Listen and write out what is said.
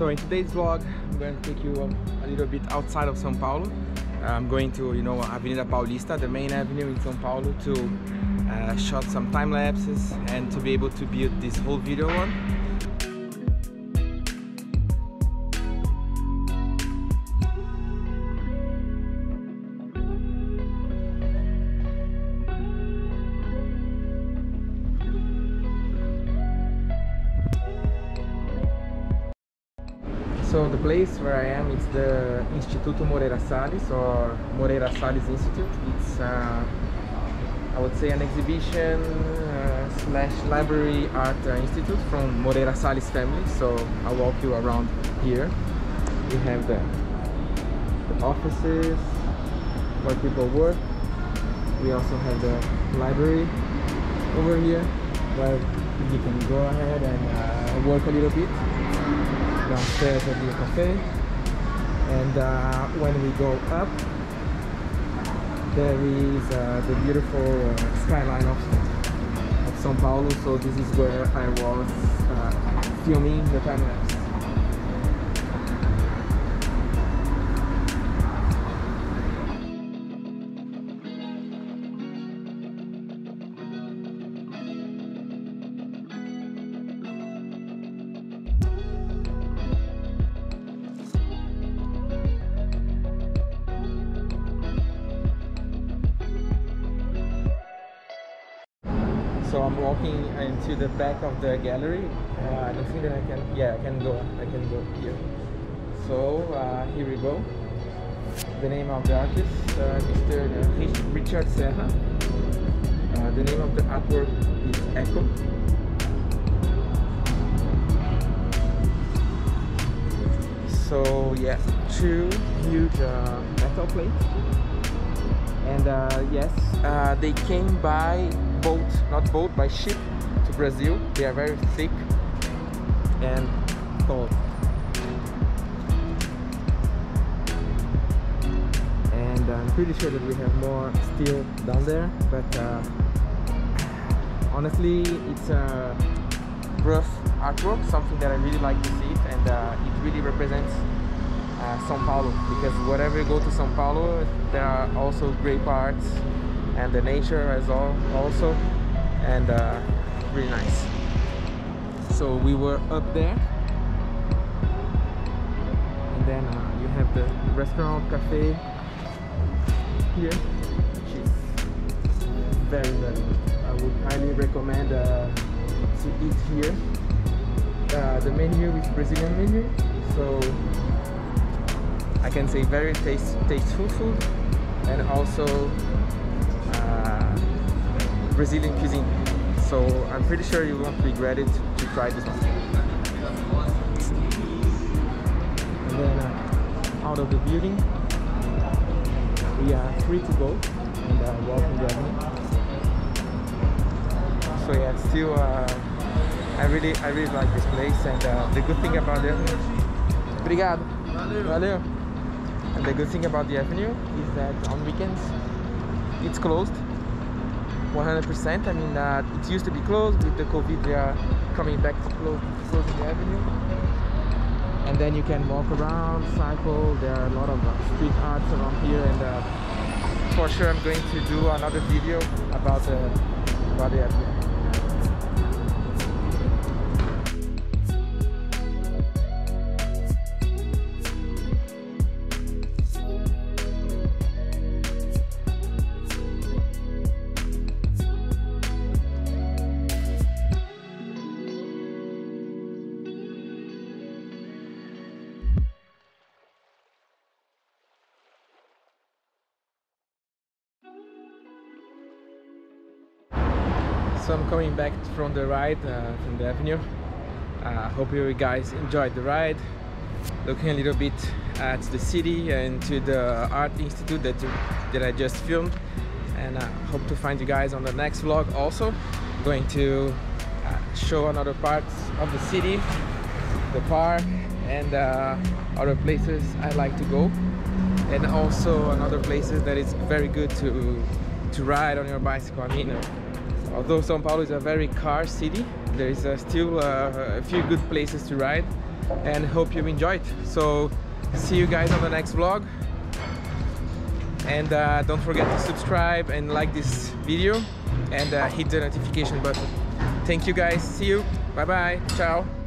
So in today's vlog, I'm going to take you a little bit outside of São Paulo. I'm going to, you know, Avenida Paulista, the main avenue in São Paulo to uh, shot some time lapses and to be able to build this whole video on. So the place where I am is the Instituto Moreira Salles or Moreira Salles Institute. It's uh, I would say an exhibition uh, slash library art uh, institute from Moreira Salles family. So I'll walk you around here. We have the, the offices where people work. We also have the library over here where you can go ahead and uh, work a little bit downstairs at the cafe. And uh, when we go up there is uh, the beautiful uh, skyline of, of São Paulo. So this is where I was uh, filming the time lapse so I'm walking into the back of the gallery. Uh, I don't think that I can. Yeah, I can go. I can go here. So uh, here we go. The name of the artist, uh, Mr. Richard Serra. Uh, the name of the artwork is Echo. So yeah, two huge uh, metal plates. And uh, yes, uh, they came by boat, not boat, by ship to Brazil. They are very thick and tall. And I'm pretty sure that we have more steel down there, but uh, honestly, it's a rough artwork, something that I really like to see it, and uh, it really represents uh, São Paulo because wherever you go to São Paulo, there are also great parts and the nature as all also and uh, really nice. So we were up there. And then uh, you have the restaurant cafe here which is very very good. I would highly recommend uh, to eat here. Uh, the menu is Brazilian menu so I can say very taste, tasteful food and also Brazilian cuisine. So I'm pretty sure you won't regret it to try this one. And then uh, out of the building, we are free to go and uh, walk in the avenue. So yeah, still, uh, I really, I really like this place, and uh, the good thing about the. Obrigado. Valeu. Valeu. And the good thing about the avenue is that on weekends it's closed 100%. I mean, uh, it used to be closed with the COVID. They are coming back to close, closing the avenue. And then you can walk around, cycle. There are a lot of uh, street arts around here, and uh, for sure, I'm going to do another video about about the avenue. I'm coming back from the ride uh, from the avenue. Uh, hope you guys enjoyed the ride. Looking a little bit at the city and to the art institute that, that I just filmed. And I uh, hope to find you guys on the next vlog also. I'm going to uh, show another parts of the city the park and uh, other places I like to go. And also another places that is very good to to ride on your bicycle. I mean although São Paulo is a very car city there is uh, still uh, a few good places to ride and hope you enjoyed. So see you guys on the next vlog. And uh, don't forget to subscribe and like this video and uh, hit the notification button. Thank you guys. See you. Bye bye. Ciao.